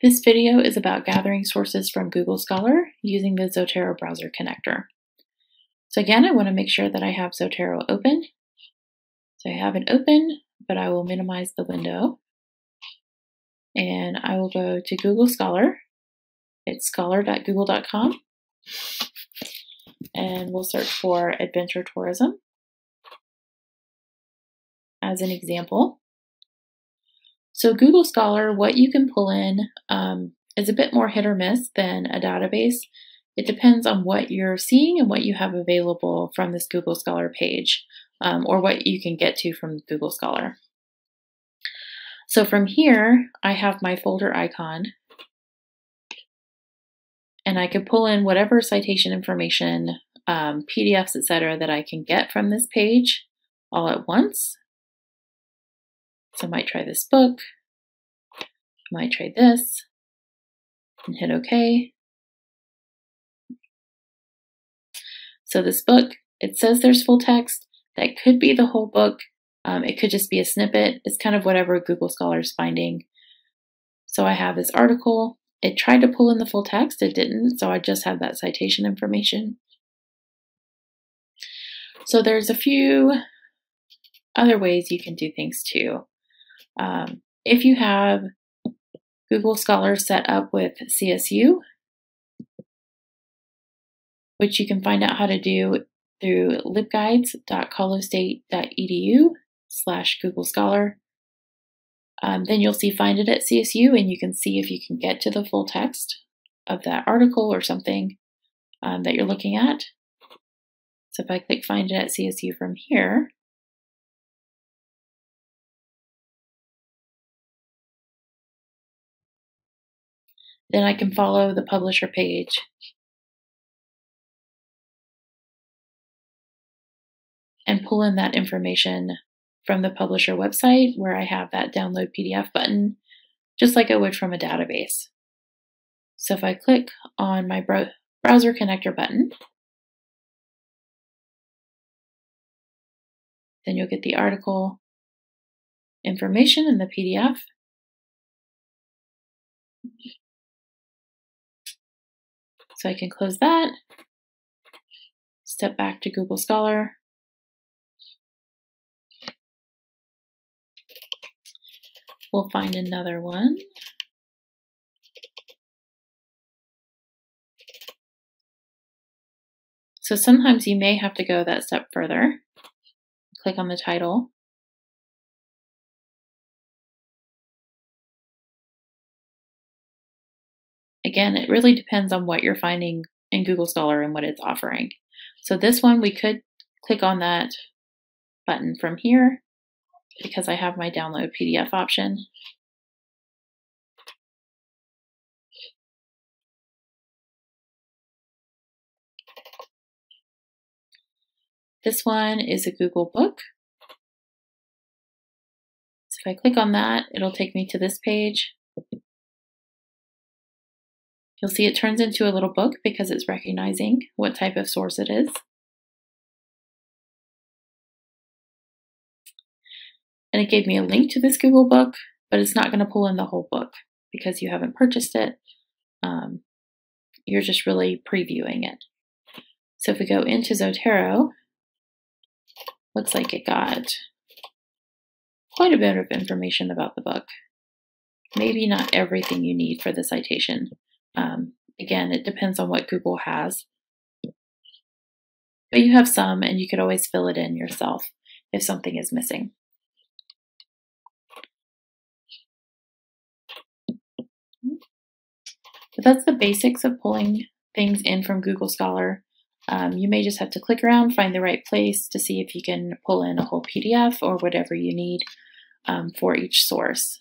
This video is about gathering sources from Google Scholar using the Zotero browser connector. So again, I want to make sure that I have Zotero open. So I have it open, but I will minimize the window. And I will go to Google Scholar. It's scholar.google.com. And we'll search for adventure tourism as an example. So Google Scholar, what you can pull in um, is a bit more hit or miss than a database. It depends on what you're seeing and what you have available from this Google Scholar page um, or what you can get to from Google Scholar. So from here, I have my folder icon and I could pull in whatever citation information, um, PDFs, etc., that I can get from this page all at once. So I might try this book, I might try this, and hit OK. So this book, it says there's full text. That could be the whole book. Um, it could just be a snippet. It's kind of whatever Google Scholar's finding. So I have this article. It tried to pull in the full text. It didn't. So I just have that citation information. So there's a few other ways you can do things too. Um, if you have Google Scholar set up with CSU, which you can find out how to do through libguides.colostate.edu slash Google Scholar. Um, then you'll see find it at CSU and you can see if you can get to the full text of that article or something um, that you're looking at. So if I click find it at CSU from here, Then I can follow the publisher page. And pull in that information from the publisher website where I have that download PDF button, just like I would from a database. So if I click on my browser connector button, then you'll get the article information in the PDF. So I can close that, step back to Google Scholar, We'll find another one. So sometimes you may have to go that step further. Click on the title. Again, it really depends on what you're finding in Google Scholar and what it's offering. So this one, we could click on that button from here because I have my download PDF option. This one is a Google book. So if I click on that, it'll take me to this page. You'll see it turns into a little book because it's recognizing what type of source it is. And it gave me a link to this Google book, but it's not going to pull in the whole book because you haven't purchased it. Um, you're just really previewing it. So if we go into Zotero, looks like it got quite a bit of information about the book. Maybe not everything you need for the citation, um, again, it depends on what Google has. But you have some, and you could always fill it in yourself if something is missing. But that's the basics of pulling things in from Google Scholar. Um, you may just have to click around, find the right place to see if you can pull in a whole PDF or whatever you need um, for each source.